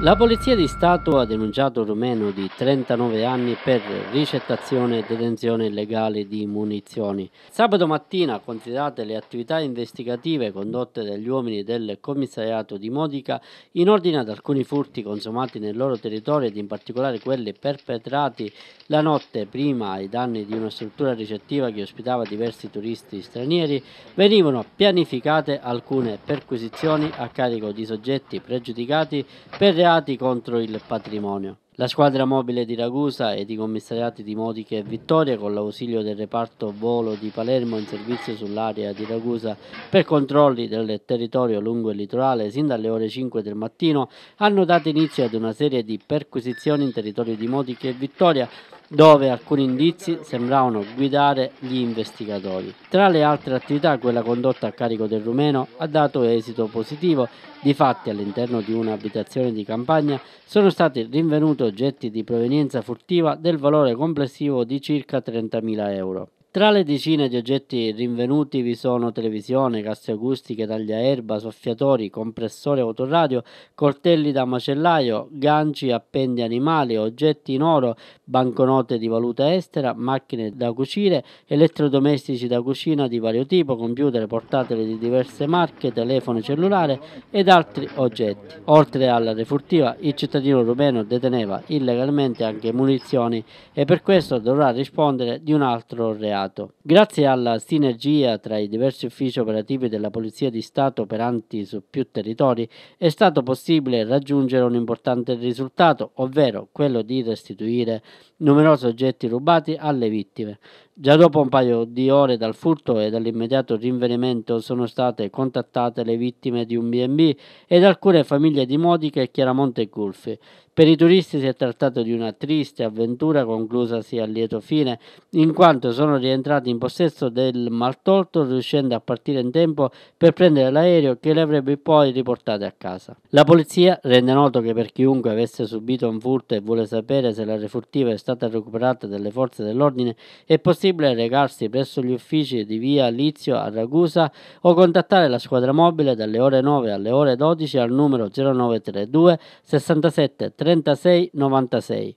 La Polizia di Stato ha denunciato un rumeno di 39 anni per ricettazione e detenzione illegale di munizioni. Sabato mattina, considerate le attività investigative condotte dagli uomini del commissariato di Modica in ordine ad alcuni furti consumati nel loro territorio ed in particolare quelli perpetrati la notte prima ai danni di una struttura ricettiva che ospitava diversi turisti stranieri, venivano pianificate alcune perquisizioni a carico di soggetti pregiudicati per reati contro il patrimonio. La squadra mobile di Ragusa ed i commissariati di Modiche e Vittoria, con l'ausilio del reparto volo di Palermo in servizio sull'area di Ragusa per controlli del territorio lungo il litorale sin dalle ore 5 del mattino, hanno dato inizio ad una serie di perquisizioni in territorio di Modiche e Vittoria dove alcuni indizi sembravano guidare gli investigatori. Tra le altre attività, quella condotta a carico del rumeno ha dato esito positivo. Difatti, all'interno di un'abitazione di campagna sono stati rinvenuti oggetti di provenienza furtiva del valore complessivo di circa 30.000 euro. Tra le decine di oggetti rinvenuti vi sono televisione, casse acustiche, tagliaerba, soffiatori, compressori autoradio, coltelli da macellaio, ganci, appendi animali, oggetti in oro, banconote di valuta estera, macchine da cucire, elettrodomestici da cucina di vario tipo, computer portatili di diverse marche, telefono cellulare ed altri oggetti. Oltre alla refurtiva, il cittadino rumeno deteneva illegalmente anche munizioni e per questo dovrà rispondere di un altro reato Stato. Grazie alla sinergia tra i diversi uffici operativi della Polizia di Stato operanti su più territori è stato possibile raggiungere un importante risultato, ovvero quello di restituire numerosi oggetti rubati alle vittime. Già dopo un paio di ore dal furto e dall'immediato rinvenimento sono state contattate le vittime di un B&B ed alcune famiglie di Modica e Chiaramonte Gulfi. Per i turisti si è trattato di una triste avventura conclusasi a lieto fine, in quanto sono rientrati in possesso del maltolto riuscendo a partire in tempo per prendere l'aereo che li avrebbe poi riportati a casa. La polizia rende noto che per chiunque avesse subito un furto e vuole sapere se la refurtiva è stata recuperata dalle forze dell'ordine è possibile recarsi presso gli uffici di via Lizio a Ragusa o contattare la squadra mobile dalle ore 9 alle ore 12 al numero 0932 67 36 96